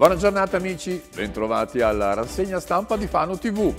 Buona giornata amici, bentrovati alla rassegna stampa di Fano TV.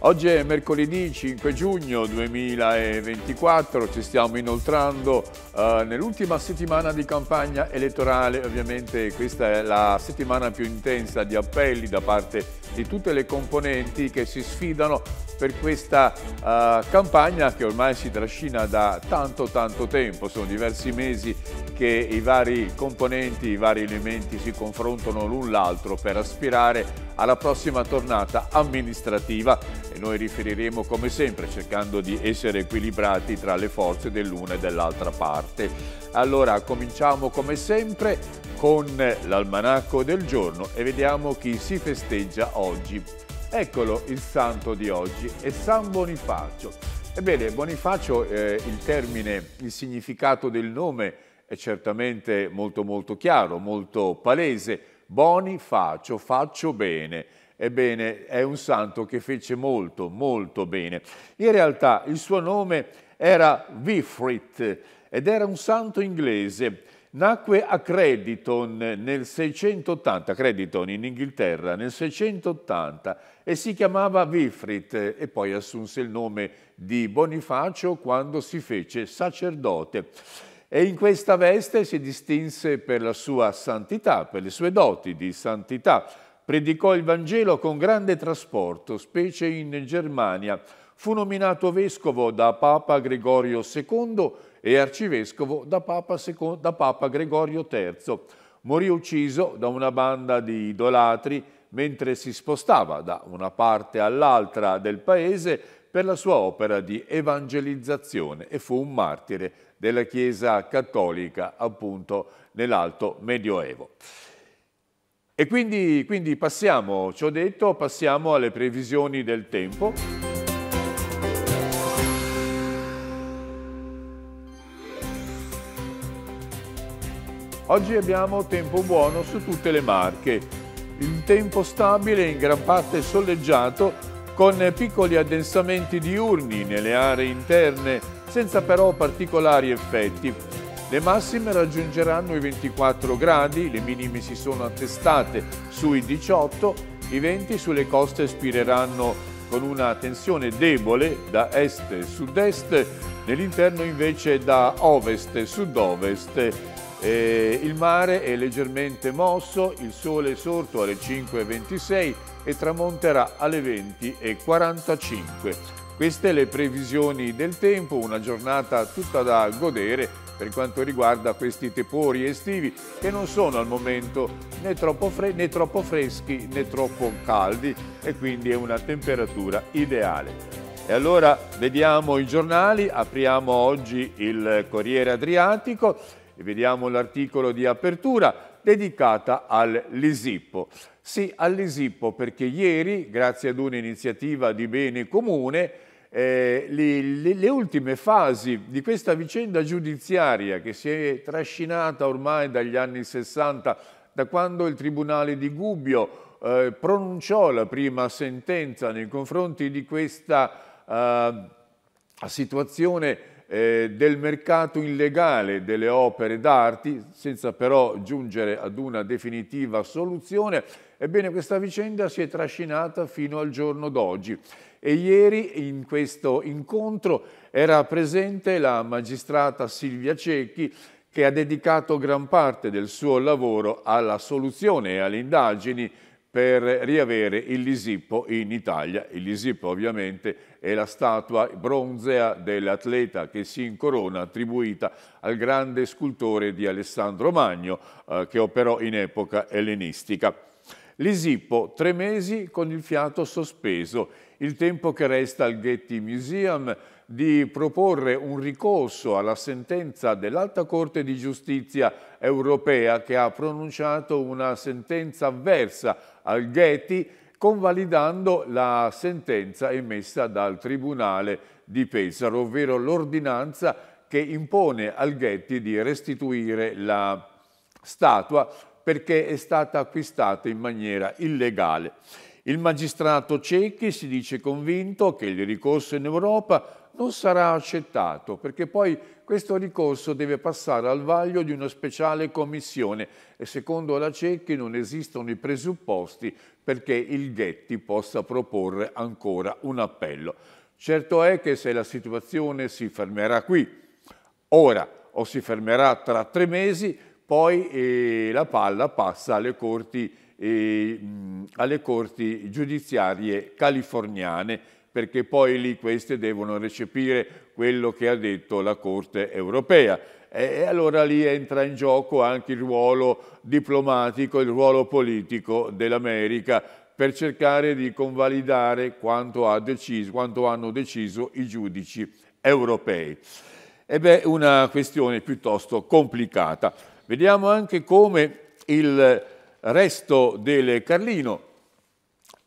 Oggi è mercoledì 5 giugno 2024, ci stiamo inoltrando uh, nell'ultima settimana di campagna elettorale, ovviamente questa è la settimana più intensa di appelli da parte di tutte le componenti che si sfidano per questa uh, campagna che ormai si trascina da tanto tanto tempo, sono diversi mesi che i vari componenti, i vari elementi si confrontano l'un l'altro per aspirare alla prossima tornata amministrativa e noi riferiremo come sempre cercando di essere equilibrati tra le forze dell'una e dell'altra parte. Allora cominciamo come sempre con l'almanacco del giorno e vediamo chi si festeggia oggi. Eccolo il santo di oggi, è San Bonifacio. Ebbene, Bonifacio, eh, il termine, il significato del nome è certamente molto molto chiaro, molto palese. Boni faccio, faccio bene. Ebbene, è un santo che fece molto, molto bene. In realtà il suo nome era Wifrit ed era un santo inglese. Nacque a Crediton nel 680, Crediton in Inghilterra, nel 680 e si chiamava Wifrit e poi assunse il nome di Bonifacio quando si fece sacerdote e in questa veste si distinse per la sua santità, per le sue doti di santità. Predicò il Vangelo con grande trasporto, specie in Germania. Fu nominato vescovo da Papa Gregorio II e arcivescovo da Papa, secondo, da Papa Gregorio III. Morì ucciso da una banda di idolatri mentre si spostava da una parte all'altra del paese per la sua opera di evangelizzazione e fu un martire della Chiesa cattolica appunto nell'Alto Medioevo. E quindi, quindi passiamo, ci ho detto, passiamo alle previsioni del tempo. Oggi abbiamo tempo buono su tutte le marche, il tempo stabile in gran parte soleggiato con piccoli addensamenti diurni nelle aree interne senza però particolari effetti. Le massime raggiungeranno i 24 gradi, le minime si sono attestate sui 18, i venti sulle coste spireranno con una tensione debole da est e sud-est, nell'interno invece da ovest e sud-ovest. Eh, il mare è leggermente mosso, il sole è sorto alle 5.26 e tramonterà alle 20.45. Queste le previsioni del tempo, una giornata tutta da godere per quanto riguarda questi tepori estivi che non sono al momento né troppo, né troppo freschi né troppo caldi e quindi è una temperatura ideale. E allora vediamo i giornali, apriamo oggi il Corriere Adriatico e vediamo l'articolo di apertura dedicata all'Isippo. Sì, all'Isippo perché ieri, grazie ad un'iniziativa di bene comune, eh, le, le, le, ultime fasi di questa vicenda giudiziaria che si è trascinata ormai dagli anni 60, da quando il Tribunale di Gubbio eh, pronunciò la prima sentenza nei confronti di questa eh, situazione eh, del mercato illegale delle opere d'arte, senza però giungere ad una definitiva soluzione, ebbene questa vicenda si è trascinata fino al giorno d'oggi e ieri in questo incontro era presente la magistrata Silvia Cecchi che ha dedicato gran parte del suo lavoro alla soluzione e alle indagini per riavere il Lisippo in Italia. Il Lisippo ovviamente è la statua bronzea dell'atleta che si incorona attribuita al grande scultore di Alessandro Magno eh, che operò in epoca ellenistica. Lisippo, tre mesi con il fiato sospeso, il tempo che resta al Getty Museum di proporre un ricorso alla sentenza dell'Alta Corte di Giustizia europea che ha pronunciato una sentenza avversa al Getty convalidando la sentenza emessa dal Tribunale di Pesaro, ovvero l'ordinanza che impone al Getty di restituire la statua perché è stata acquistata in maniera illegale. Il magistrato Cecchi si dice convinto che il ricorso in Europa non sarà accettato perché poi questo ricorso deve passare al vaglio di una speciale commissione e secondo la Cecchi non esistono i presupposti perché il Ghetti possa proporre ancora un appello. Certo è che se la situazione si fermerà qui, ora o si fermerà tra tre mesi, poi eh, la palla passa alle corti, eh, alle corti giudiziarie californiane perché poi lì queste devono recepire quello che ha detto la Corte europea. E allora lì entra in gioco anche il ruolo diplomatico, il ruolo politico dell'America per cercare di convalidare quanto, ha deciso, quanto hanno deciso i giudici europei. Ed è una questione piuttosto complicata. Vediamo anche come il resto del Carlino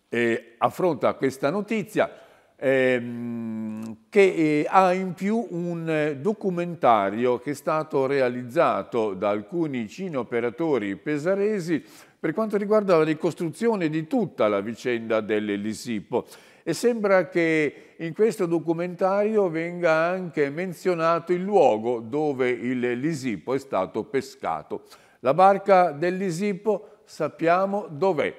eh, affronta questa notizia ehm, che eh, ha in più un documentario che è stato realizzato da alcuni cineoperatori pesaresi per quanto riguarda la ricostruzione di tutta la vicenda dell'Elisipo e sembra che in questo documentario venga anche menzionato il luogo dove il Lisipo è stato pescato. La barca del Lisipo sappiamo dov'è,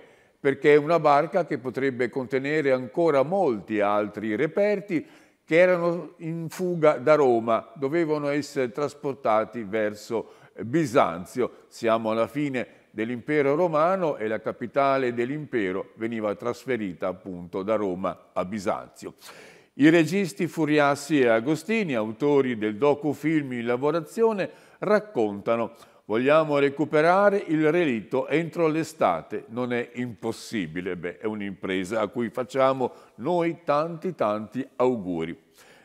perché è una barca che potrebbe contenere ancora molti altri reperti che erano in fuga da Roma, dovevano essere trasportati verso Bisanzio. Siamo alla fine dell'impero romano e la capitale dell'impero veniva trasferita appunto da Roma a Bisanzio. I registi Furiassi e Agostini, autori del docufilm in lavorazione, raccontano Vogliamo recuperare il relitto entro l'estate, non è impossibile, beh, è un'impresa a cui facciamo noi tanti tanti auguri.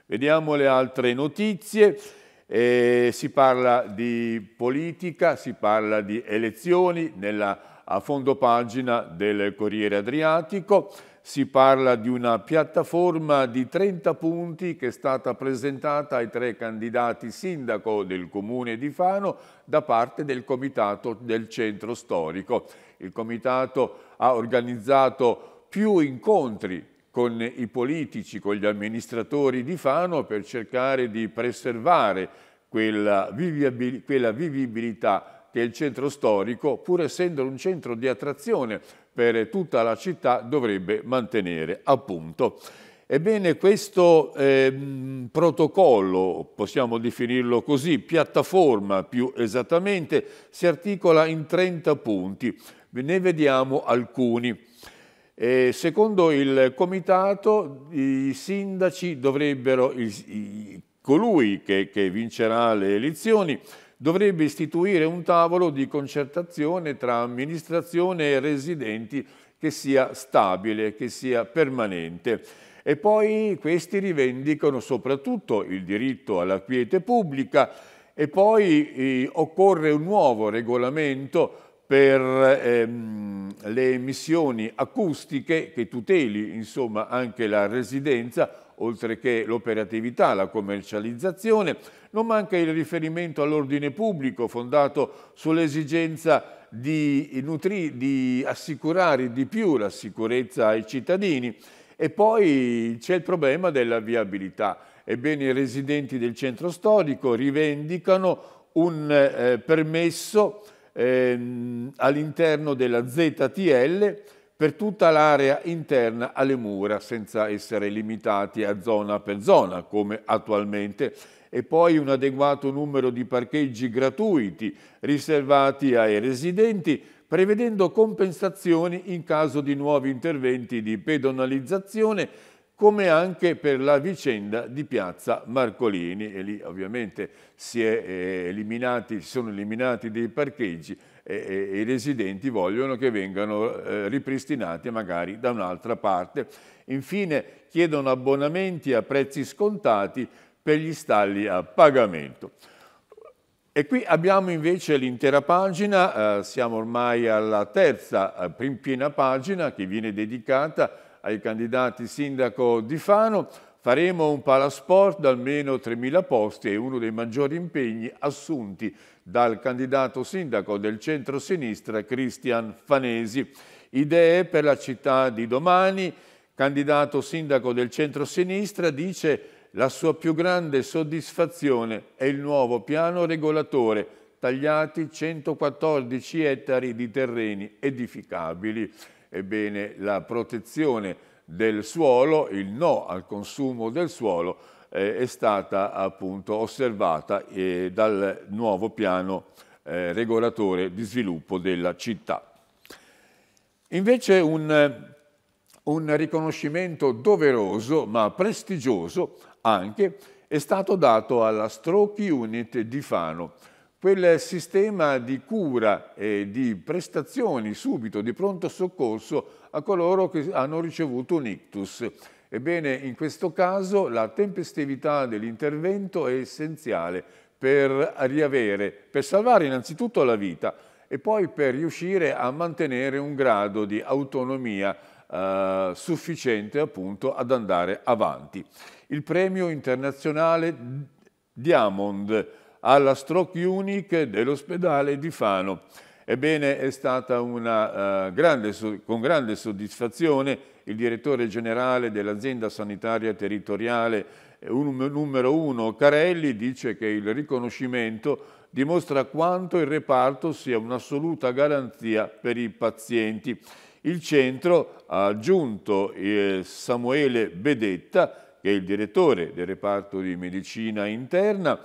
Vediamo le altre notizie, eh, si parla di politica, si parla di elezioni nella, a fondo pagina del Corriere Adriatico, si parla di una piattaforma di 30 punti che è stata presentata ai tre candidati sindaco del comune di Fano da parte del comitato del centro storico. Il comitato ha organizzato più incontri con i politici, con gli amministratori di Fano per cercare di preservare quella, vivibilità che il centro storico, pur essendo un centro di attrazione per tutta la città, dovrebbe mantenere appunto. Ebbene, questo eh, protocollo, possiamo definirlo così, piattaforma più esattamente, si articola in 30 punti. Ne vediamo alcuni. Eh, secondo il comitato, i sindaci dovrebbero, i, i, colui che, che vincerà le elezioni, dovrebbe istituire un tavolo di concertazione tra amministrazione e residenti che sia stabile, che sia permanente. E poi questi rivendicano soprattutto il diritto alla quiete pubblica e poi eh, occorre un nuovo regolamento per ehm, le emissioni acustiche che tuteli insomma, anche la residenza oltre che l'operatività, la commercializzazione, non manca il riferimento all'ordine pubblico fondato sull'esigenza di, di assicurare di più la sicurezza ai cittadini e poi c'è il problema della viabilità. Ebbene, i residenti del centro storico rivendicano un eh, permesso eh, all'interno della ZTL per tutta l'area interna alle mura, senza essere limitati a zona per zona, come attualmente, e poi un adeguato numero di parcheggi gratuiti riservati ai residenti, prevedendo compensazioni in caso di nuovi interventi di pedonalizzazione, come anche per la vicenda di Piazza Marcolini. E lì ovviamente si, eh, eliminati, si sono eliminati dei parcheggi e, e i residenti vogliono che vengano eh, ripristinati magari da un'altra parte. Infine chiedono abbonamenti a prezzi scontati per gli stalli a pagamento. E qui abbiamo invece l'intera pagina, eh, siamo ormai alla terza eh, piena pagina che viene dedicata ai candidati sindaco di Fano. Faremo un palasport da almeno 3.000 posti e uno dei maggiori impegni assunti dal candidato sindaco del centro-sinistra Cristian Fanesi. Idee per la città di domani, candidato sindaco del centro-sinistra, dice la sua più grande soddisfazione è il nuovo piano regolatore, tagliati 114 ettari di terreni edificabili. Ebbene, la protezione del suolo, il no al consumo del suolo, eh, è stata appunto osservata eh, dal nuovo piano eh, regolatore di sviluppo della città. Invece un, un riconoscimento doveroso ma prestigioso anche è stato dato alla Stroke Unit di Fano, quel sistema di cura e di prestazioni subito di pronto soccorso a coloro che hanno ricevuto un ictus. Ebbene, in questo caso la tempestività dell'intervento è essenziale per riavere, per salvare innanzitutto la vita e poi per riuscire a mantenere un grado di autonomia eh, sufficiente appunto ad andare avanti. Il premio internazionale Diamond alla Stroke Unique dell'ospedale di Fano. Ebbene, è stata una, uh, grande, con grande soddisfazione il direttore generale dell'azienda sanitaria territoriale eh, un, numero uno Carelli dice che il riconoscimento dimostra quanto il reparto sia un'assoluta garanzia per i pazienti. Il centro ha aggiunto eh, Samuele Bedetta, che è il direttore del reparto di medicina interna,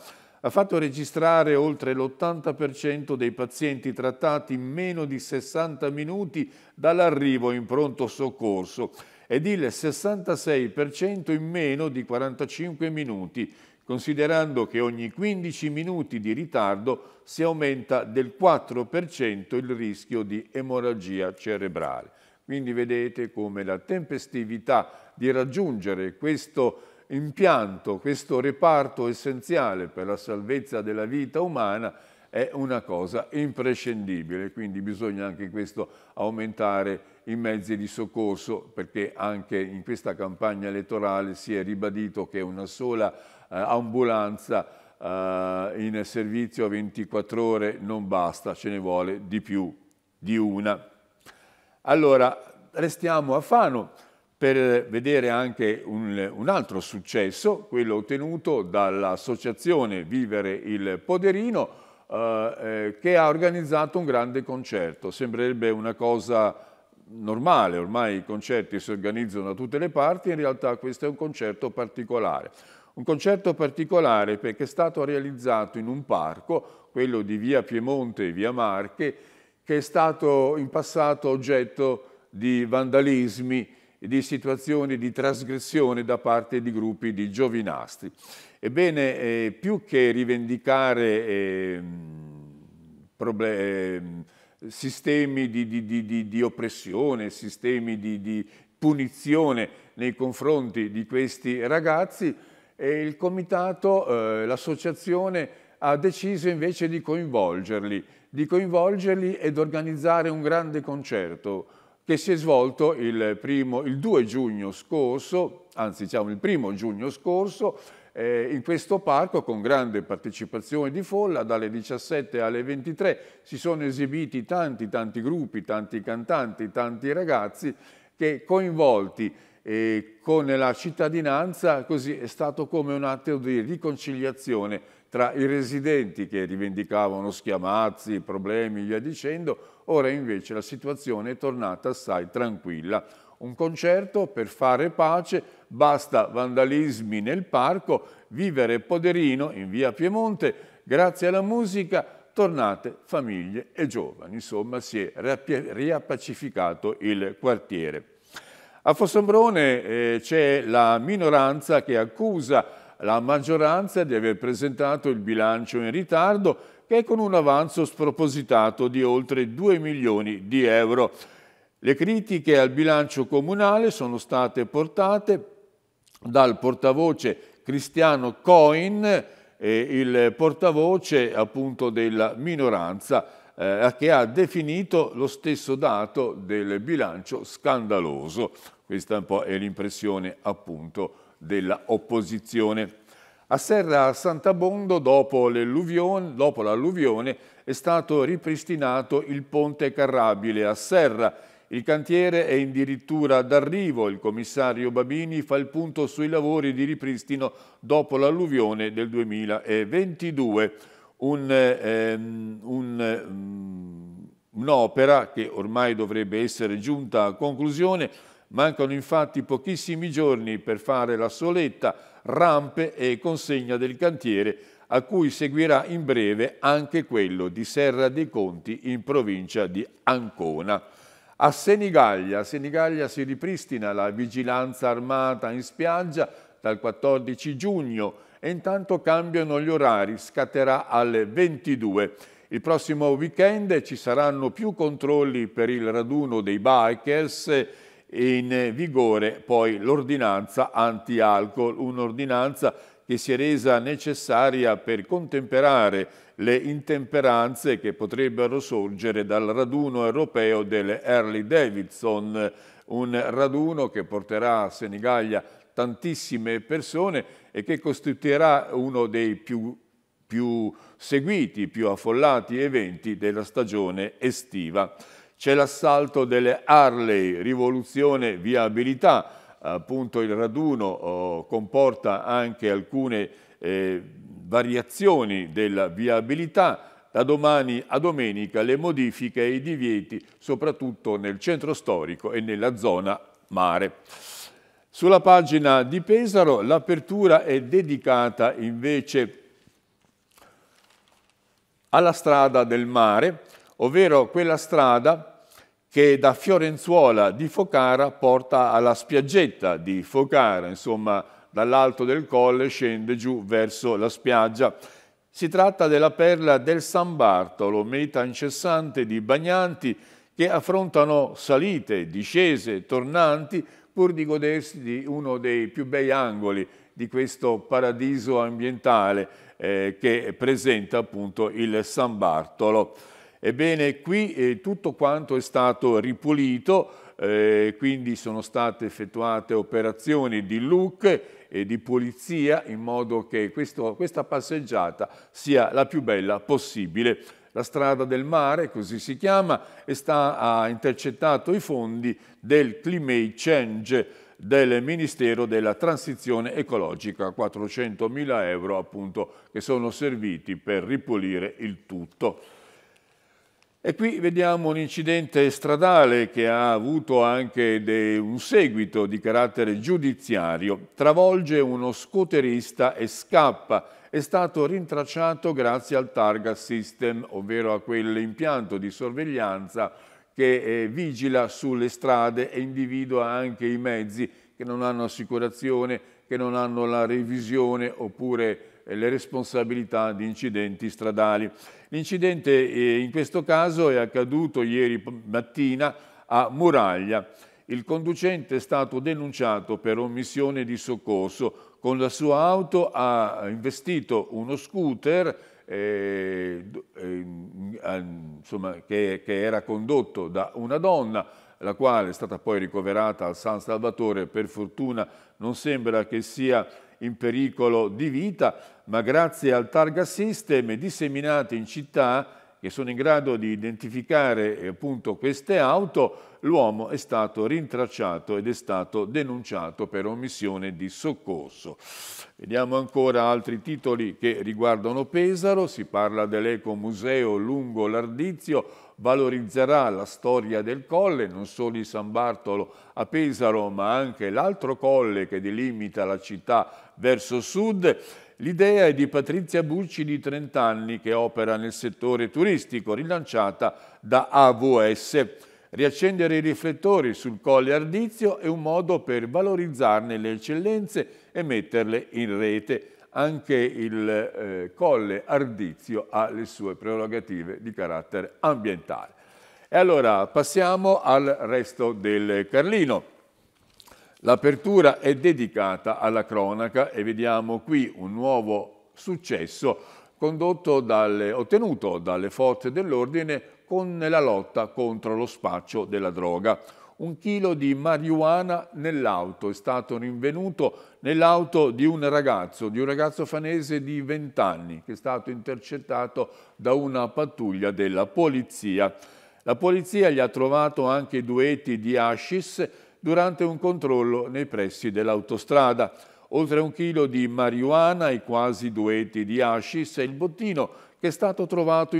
ha fatto registrare oltre l'80% dei pazienti trattati in meno di 60 minuti dall'arrivo in pronto soccorso ed il 66% in meno di 45 minuti, considerando che ogni 15 minuti di ritardo si aumenta del 4% il rischio di emorragia cerebrale. Quindi vedete come la tempestività di raggiungere questo impianto, questo reparto essenziale per la salvezza della vita umana è una cosa imprescindibile, quindi bisogna anche questo aumentare i mezzi di soccorso perché anche in questa campagna elettorale si è ribadito che una sola eh, ambulanza eh, in servizio a 24 ore non basta, ce ne vuole di più di una. Allora, restiamo a Fano per vedere anche un, un, altro successo, quello ottenuto dall'associazione Vivere il Poderino, eh, eh, che ha organizzato un grande concerto. Sembrerebbe una cosa normale, ormai i concerti si organizzano da tutte le parti, in realtà questo è un concerto particolare. Un concerto particolare perché è stato realizzato in un parco, quello di via Piemonte e via Marche, che è stato in passato oggetto di vandalismi di situazioni di trasgressione da parte di gruppi di giovinastri. Ebbene, eh, più che rivendicare eh, eh, sistemi di, di, di, di, oppressione, sistemi di, punizione nei confronti di questi ragazzi, il comitato, eh, l'associazione ha deciso invece di coinvolgerli, di coinvolgerli ed organizzare un grande concerto, che si è svolto il, primo, il 2 giugno scorso, anzi diciamo il primo giugno scorso, eh, in questo parco con grande partecipazione di folla, dalle 17 alle 23 si sono esibiti tanti tanti gruppi, tanti cantanti, tanti ragazzi che coinvolti eh, con la cittadinanza, così è stato come un atto di riconciliazione tra i residenti che rivendicavano schiamazzi, problemi, via dicendo, ora invece la situazione è tornata assai tranquilla. Un concerto per fare pace, basta vandalismi nel parco, vivere poderino in via Piemonte, grazie alla musica tornate famiglie e giovani. Insomma, si è riappacificato il quartiere. A Fossombrone eh, c'è la minoranza che accusa la maggioranza di aver presentato il bilancio in ritardo che è con un avanzo spropositato di oltre 2 milioni di euro. Le critiche al bilancio comunale sono state portate dal portavoce Cristiano Coin, eh, il portavoce appunto della minoranza, eh, che ha definito lo stesso dato del bilancio scandaloso. Questa un po' è l'impressione appunto dell'opposizione. A Serra Sant'Abondo, dopo l'alluvione, è stato ripristinato il ponte carrabile a Serra. Il cantiere è addirittura d'arrivo, il commissario Babini fa il punto sui lavori di ripristino dopo l'alluvione del 2022. Un, ehm, un, ehm, un'opera che ormai dovrebbe essere giunta a conclusione, mancano infatti pochissimi giorni per fare la soletta, rampe e consegna del cantiere a cui seguirà in breve anche quello di Serra dei Conti in provincia di Ancona. A Senigallia, Senigallia si ripristina la vigilanza armata in spiaggia dal 14 giugno e intanto cambiano gli orari, scatterà alle 22. Il prossimo weekend ci saranno più controlli per il raduno dei bikers in vigore poi l'ordinanza anti-alcol, un'ordinanza che si è resa necessaria per contemperare le intemperanze che potrebbero sorgere dal raduno europeo delle Harley Davidson, un raduno che porterà a Senigallia tantissime persone e che costituirà uno dei più, più seguiti, più affollati eventi della stagione estiva. C'è l'assalto delle Harley, rivoluzione viabilità, appunto il raduno oh, comporta anche alcune eh, variazioni della viabilità, da domani a domenica le modifiche e i divieti, soprattutto nel centro storico e nella zona mare. Sulla pagina di Pesaro l'apertura è dedicata invece alla strada del mare, ovvero quella strada che da Fiorenzuola di Focara porta alla spiaggetta di Focara, insomma dall'alto del colle scende giù verso la spiaggia. Si tratta della perla del San Bartolo, meta incessante di bagnanti che affrontano salite, discese, tornanti pur di godersi di uno dei più bei angoli di questo paradiso ambientale eh, che presenta appunto il San Bartolo. Ebbene, qui eh, tutto quanto è stato ripulito, eh, quindi sono state effettuate operazioni di look e di pulizia in modo che questo, questa passeggiata sia la più bella possibile. La strada del mare, così si chiama, e sta, ha intercettato i fondi del Climate Change del Ministero della Transizione Ecologica, 400.000 euro appunto che sono serviti per ripulire il tutto. E qui vediamo un incidente stradale che ha avuto anche un seguito di carattere giudiziario. Travolge uno scooterista e scappa. È stato rintracciato grazie al Targa System, ovvero a quell'impianto di sorveglianza che eh, vigila sulle strade e individua anche i mezzi che non hanno assicurazione, che non hanno la revisione oppure le responsabilità di incidenti stradali. L'incidente eh, in questo caso è accaduto ieri mattina a Muraglia. Il conducente è stato denunciato per omissione di soccorso. Con la sua auto ha investito uno scooter eh, eh, insomma, che, che era condotto da una donna la quale è stata poi ricoverata al San Salvatore. Per fortuna non sembra che sia in pericolo di vita, ma grazie al Targa System disseminati in città che sono in grado di identificare eh, appunto queste auto, l'uomo è stato rintracciato ed è stato denunciato per omissione di soccorso. Vediamo ancora altri titoli che riguardano Pesaro, si parla dell'Ecomuseo lungo l'Ardizio, valorizzerà la storia del colle, non solo di San Bartolo a Pesaro, ma anche l'altro colle che delimita la città verso sud. L'idea è di Patrizia Bucci di 30 anni che opera nel settore turistico, rilanciata da AVS. Riaccendere i riflettori sul Colle Ardizio è un modo per valorizzarne le eccellenze e metterle in rete anche il eh, Colle Ardizio ha le sue prerogative di carattere ambientale. E allora passiamo al resto del Carlino. L'apertura è dedicata alla cronaca e vediamo qui un nuovo successo dalle, ottenuto dalle forze dell'ordine con la lotta contro lo spaccio della droga un chilo di marijuana nell'auto, è stato rinvenuto nell'auto di un ragazzo, di un ragazzo fanese di 20 anni, che è stato intercettato da una pattuglia della polizia. La polizia gli ha trovato anche duetti di hashish durante un controllo nei pressi dell'autostrada. Oltre un chilo di marijuana e quasi duetti di hashish e il bottino che è stato trovato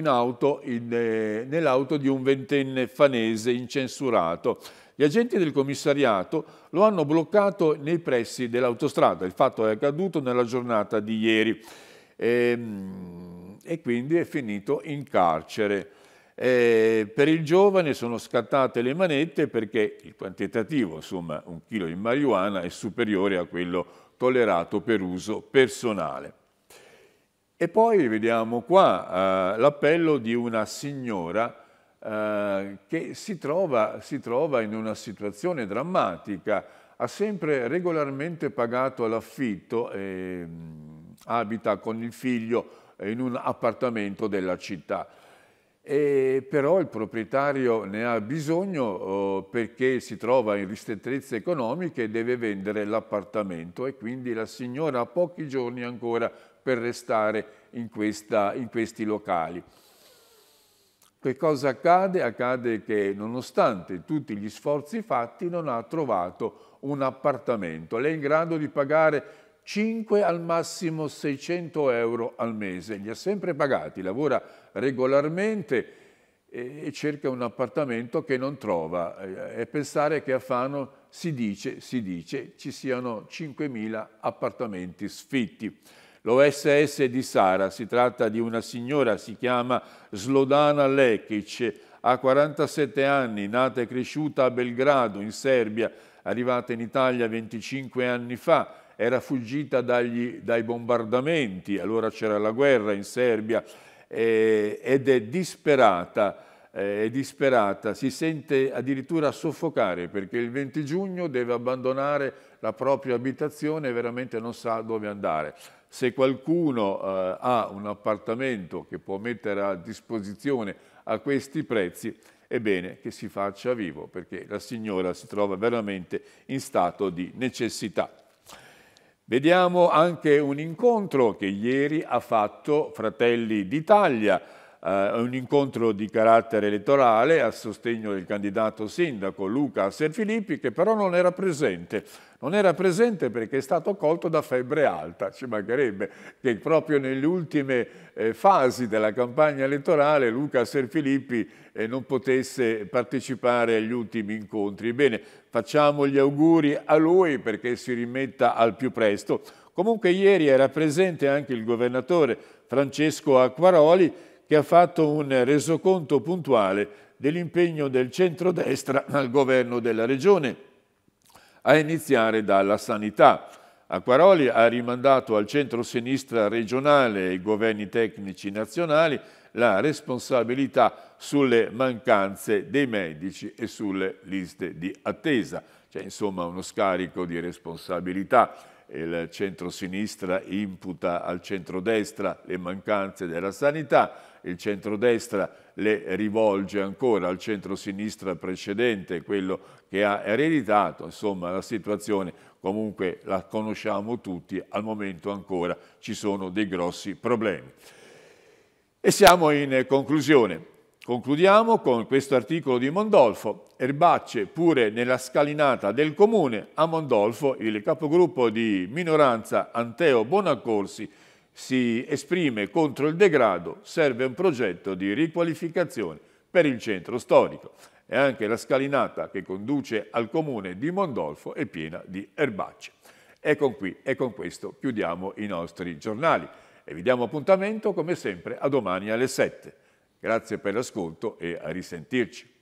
eh, nell'auto di un ventenne fanese incensurato. Gli agenti del commissariato lo hanno bloccato nei pressi dell'autostrada. Il fatto è accaduto nella giornata di ieri e, ehm, e quindi è finito in carcere. Eh, per il giovane sono scattate le manette perché il quantitativo, insomma un chilo di marijuana, è superiore a quello tollerato per uso personale. E poi vediamo qua eh, l'appello di una signora eh, che si trova, si trova in una situazione drammatica, ha sempre regolarmente pagato l'affitto e mh, abita con il figlio in un appartamento della città. E però il proprietario ne ha bisogno oh, perché si trova in ristrettezze economiche e deve vendere l'appartamento e quindi la signora ha pochi giorni ancora per restare in, questa, in questi locali. Che cosa accade? Accade che nonostante tutti gli sforzi fatti non ha trovato un appartamento. Lei è in grado di pagare 5 al massimo 600 euro al mese, li ha sempre pagati, lavora regolarmente e cerca un appartamento che non trova e pensare che a Fano si dice, si dice ci siano 5.000 appartamenti sfitti. L'OSS di Sara, si tratta di una signora, si chiama Slodana Lekic, ha 47 anni, nata e cresciuta a Belgrado, in Serbia, arrivata in Italia 25 anni fa, era fuggita dagli, dai bombardamenti, allora c'era la guerra in Serbia, eh, ed è disperata, eh, è disperata, si sente addirittura soffocare perché il 20 giugno deve abbandonare la propria abitazione e veramente non sa dove andare se qualcuno eh, ha un appartamento che può mettere a disposizione a questi prezzi, è bene che si faccia vivo, perché la signora si trova veramente in stato di necessità. Vediamo anche un incontro che ieri ha fatto Fratelli d'Italia, eh, un incontro di carattere elettorale a sostegno del candidato sindaco Luca Serfilippi che però non era presente. Non era presente perché è stato colto da febbre alta, ci mancherebbe che proprio nelle ultime eh, fasi della campagna elettorale Luca Serfilippi eh, non potesse partecipare agli ultimi incontri. Bene, facciamo gli auguri a lui perché si rimetta al più presto. Comunque ieri era presente anche il governatore Francesco Acquaroli che ha fatto un resoconto puntuale dell'impegno del centrodestra al governo della regione, a iniziare dalla sanità. Acquaroli ha rimandato al centro-sinistra regionale e ai governi tecnici nazionali la responsabilità sulle mancanze dei medici e sulle liste di attesa. C'è insomma uno scarico di responsabilità il centro-sinistra imputa al centrodestra le mancanze della sanità, il centrodestra le rivolge ancora al centro-sinistra precedente, quello che ha ereditato, insomma la situazione comunque la conosciamo tutti, al momento ancora ci sono dei grossi problemi. E siamo in conclusione. Concludiamo con questo articolo di Mondolfo. Erbacce pure nella scalinata del comune. A Mondolfo il capogruppo di minoranza Anteo Bonaccorsi si esprime contro il degrado, serve un progetto di riqualificazione per il centro storico. E anche la scalinata che conduce al comune di Mondolfo è piena di erbacce. E con, qui, e con questo chiudiamo i nostri giornali e vi diamo appuntamento come sempre a domani alle 7. Grazie per l'ascolto e a risentirci.